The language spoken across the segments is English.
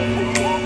Música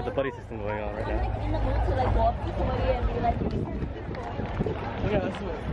Got the buddy system going on right now. in the mood to like go up to and be like, this one.